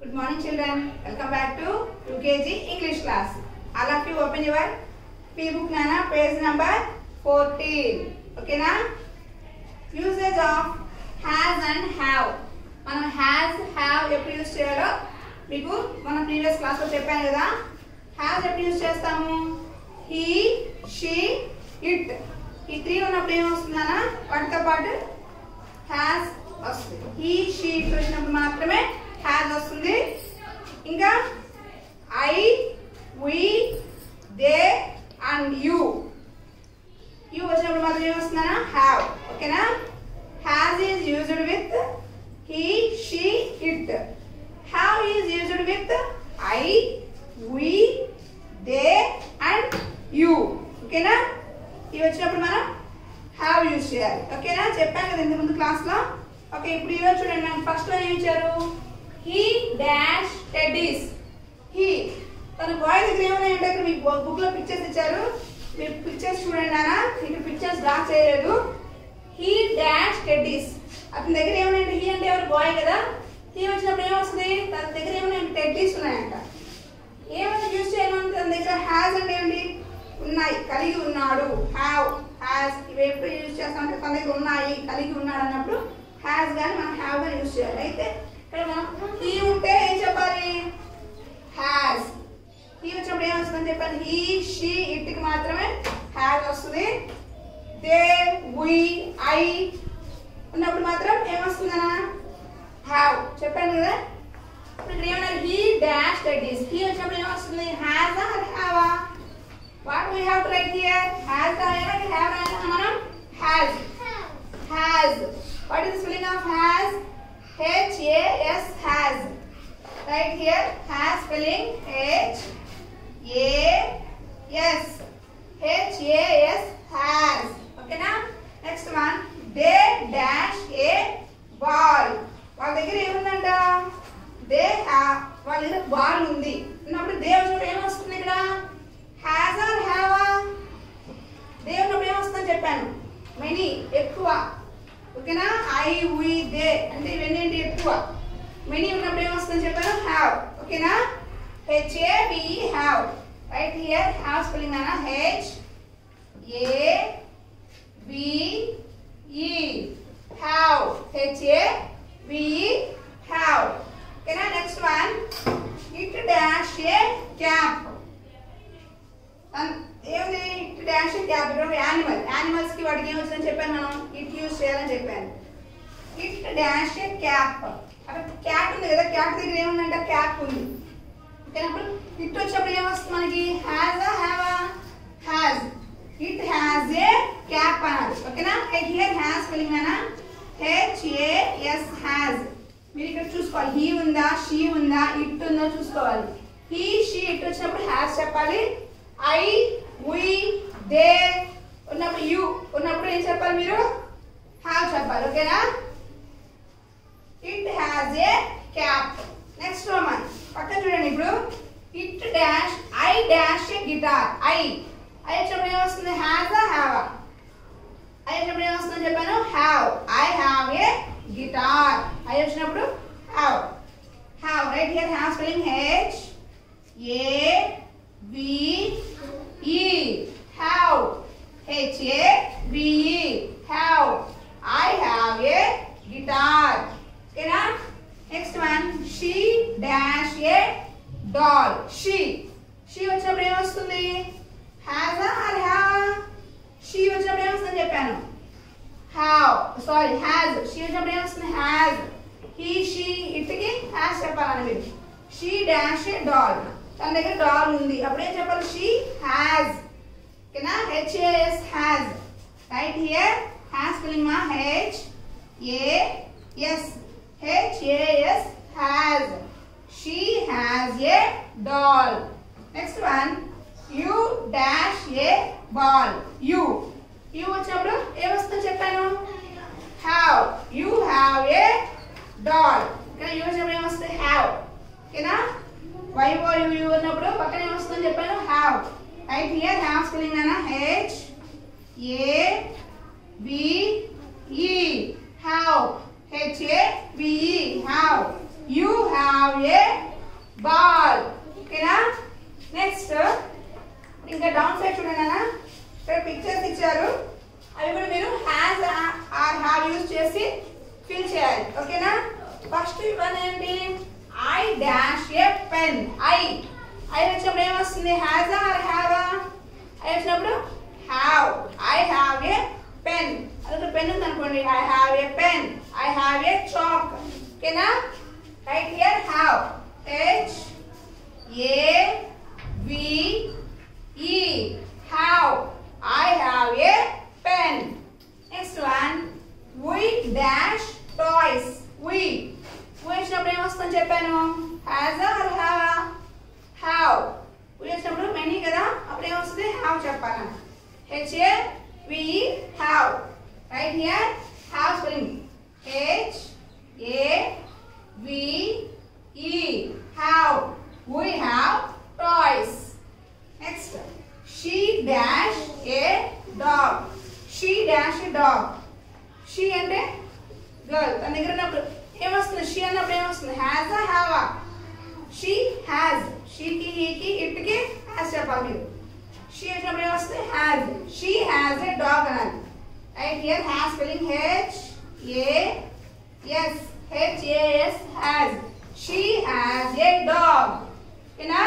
Good morning children. Welcome back to UKG English class. All of you open your P book Nana page number 14. Okay na? Usage of has and have. మనం has have ఎప్పుడు use చేయాలో మీకు మన previous క్లాస్లో చెప్పాను కదా has ఎప్పుడు use చేస్తాము హీ షీ ఇట్ ఈ త్రీ ఉన్నప్పుడు ఏమొస్తుందన్నా వాటితో పాటు హ్యాస్ వస్తుంది హీ షీ ఇట్ వచ్చినప్పుడు మాత్రమే హ్యాస్ వస్తుంది. ఇంకా I we they and you you వచ్చినప్పుడు మాత్రం ఏమొస్తుందన్నా హ్యావ్ ఓకేనా? Has is used with he she it have is used with I we they and you ఓకేనా? ఇవి వచ్చినప్పుడు మనం హ్యావ్ యూజ్ చేయాలి. ఓకేనా? చెప్పాను కదా ఇంతకు ముందు క్లాస్లో ఓకే ఇప్పుడు ఈరోజు చూడండి. మనం ఫస్ట్లో ఏమి ఇచ్చారు? హీ డాష్ టెడ్డీస్ హీ తన బాయ్ దగ్గర ఏమైనా అక్కడ మీకు బుక్లో పిక్చర్స్ ఇచ్చారు. మీరు పిక్చర్స్ చూడండి నాన్న. ఇక్కడ పిక్చర్స్ డ్రా చేయలేదు. హీ డాష్ టెడ్డీస్ అతని దగ్గర ఏమైనా హీ అంటే ఎవరు? బాయ్ కదా. హీ వచ్చినప్పుడు ఏమొస్తుంది? తన దగ్గర ఏమైనా టెడ్డీస్ ఉన్నాయంట. ఏమైనా యూజ్ చేయమని తన దగ్గర హ్యాస్ అంటే ఏంటి ఉన్నాయి. కలిగి ఉన్నాడు. హ్యావ్ హ్యాస్ ఇవి ఎప్పుడు యూజ్ చేస్తామంటే తన దగ్గర ఉన్నాయి. కలిగి ఉన్నాడు అన్నప్పుడు హ్యాస్ కానీ మనం హ్యావ్ కానీ యూజ్ చేయాలి. అయితే ఇక్కడ హీ ఉంటే ఏం చెప్పాలి? హ్యాస్ హీ వచ్చినప్పుడు ఏం వస్తుందని చెప్పాలి? హీ షీ ఇట్కి మాత్రమే హ్యాస్ వస్తుంది. దే వి ఐ ఉన్నప్పుడు మాత్రం ఏమొస్తుందన్నా హ్యావ్ చెప్పాను కదా? ఇప్పుడు ఇక్కడ ఏమన్నారు హీ డాష్ స్టడీస్ హీ వచ్చినప్పుడు ఏమొస్తుంది has or హ్యావా what we have to write here has రాయాలా have రాయాలా మనం? Has has what is spelling of has H-A-S has. Right here has spelling H-A-S. H-A-S has. Okay now? Next one. They dash a ball. వాళ్ళ దగ్గర ఏముందంట they వాళ్ళ దగ్గర ball ఉంది ఉన్నప్పుడు they వచ్చినప్పుడు ఏమొస్తుంది ఇక్కడ హ్యాస్ ఆర్ హ్యావా దే ఉన్నప్పుడు ఏమొస్తుందని చెప్పాను మెనీ ఎక్కువ ఓకేనా? ఐ వి దే అంటే ఇవన్నీ ఏంటి ఎక్కువ? మెనీ ఉన్నప్పుడు ఏమొస్తుందని చెప్పారు? హ్యావ్ ఓకేనా? HA A VE have write here have spelling అన్న H A V have HA A VE have ఓకేనా? Next one it dash a cap ఏముంది? ఇట్ డాష్ క్యాపిటల్ యానిమల్ యానిమల్స్కి వాటికి ఏమొచ్చిందని చెప్పాను మనం. ఇట్ యూజ్ చేయాలని చెప్పాను. It dash a cap. అక్కడ క్యాట్ ఉంది కదా? క్యాట్ దగ్గర ఏముందంటే? క్యాప్ ఉంది. ఓకేనప్పుడు ఇట్ వచ్చినప్పుడు ఏమొస్తుంది మనకి? Has have has it has a cap అనాలి. ఓకేనా? హియర్ హ్యాస్ స్పెల్లింగ్ అనా ఏ హ్యాజ్ మీరు ఇక్కడ చూసుకోవాలి. హీ ఉందా? షీ ఉందా? ఇట్ ఉందా చూసుకోవాలి. హీ షీ ఇట్ వచ్చినప్పుడు హ్యాస్ చెప్పాలి. ఐ వి దే ఉన్నప్పుడు యు ఉన్నప్పుడు ఏం చెప్పాలి మీరు హ్యావ్ చెప్పాలి ఓకేనా it has a cap next Roman పక్కన చూడండి ఇప్పుడు it dash I dash a guitar I I వచ్చినప్పుడు ఏమొస్తుంది హ్యాజ్ ఆ హ్యావా ఐ వచ్చినప్పుడు ఏమొస్తుందని చెప్పాను have I have a guitar I వచ్చినప్పుడు have have write here have spelling H A V E have H A V E have I have a guitar ఓకేనా next one she dash a doll she she వచ్చినప్పుడు ఏమొస్తుంది has or have she వచ్చినప్పుడు ఏమొస్తుందని చెప్పాను have sorry has she వచ్చినప్పుడు ఏమొస్తుంది has he she ఇట్కి has చెప్పాలని మీరు షీ డాష్ ఏ డాల్ తన దగ్గర డాల్ ఉంది. అప్పుడు ఏం చెప్పాలి? షీ హ్యాజ్ ఓకేనా? HAS has write here has spelling మా? H A S HAS has she has a doll next one you dash a ball you you వచ్చినప్పుడు ఏమొస్తుందో చెప్పాను? Have you have a doll ఇక్కడ యు వచ్చినప్పుడు ఏమొస్తుంది have ఓకేనా? Why ఓ ఉన్నప్పుడు పక్కన ఏమొస్తుందని చెప్పాను? Have write here have spelling అన్న H A V have H A VE have you have a ball ఓకేనా నెక్స్ట్ ఇంకా డౌన్ సైడ్ చూడండి నానా. ఇక్కడ పిక్చర్స్ ఇచ్చారు. అవి కూడా మీరు హ్యాస్ ఆర్ హ్యావ్ యూజ్ చేసి ఫిల్ చేయాలి. ఓకేనా ఫస్ట్ ఇవన్నీ ఏంటి? Dash a pen I I వచ్చినప్పుడు ఏమొస్తుంది? హ్యాజ్ ఆర్ హ్యావా ఐ వచ్చినప్పుడు have I have a pen అది పెన్ ఉంది అనుకోండి I have a pen I have a chalk ఓకేనా write here have H A V E have I have a pen next one we dash toys we వచ్చినప్పుడు ఏమొస్తుందని చెప్పాను has or హ్యావా have వచ్చినప్పుడు many కదా అప్పుడు ఏమొస్తుంది హ్యావ్ చెప్పాను HA V have write here have spelling H A V E have we have toys next she dash a dog she dash a dog she అంటే గర్ల్ తన దగ్గర ఉన్నప్పుడు ఏమొస్తుంది షీ అన్నప్పుడు ఏమొస్తుంది హ్యాజ్ ఆ హ్యావా షీ హ్యాజ్ షీకి హీకి ఇట్కి హ్యాస్ చెప్పాలి మీరు షీ వచ్చినప్పుడు ఏమొస్తుంది has she has a dog అనాలి write here has spelling H A S H A S has she has a dog ఓకేనా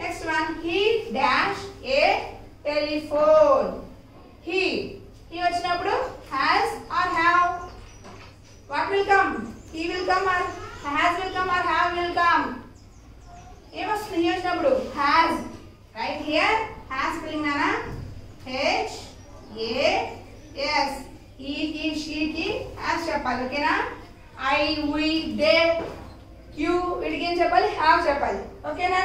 next one he dash a telephone he he వచ్చినప్పుడు has or have what will come he will come or has will come or have will come ఏమొస్తుంది he వచ్చినప్పుడు has write here has spelling నానా H A S ఈకి షీకి as చెప్పాలి ఓకేనా I we they queue వీటికి ఏం చెప్పాలి? హ్యావ్ చెప్పాలి. ఓకేనా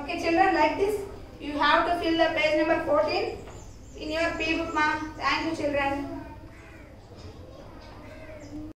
okay children like this you have to fill the page number fourteen in your P book మా థ్యాంక్ యూ చిల్డ్రన్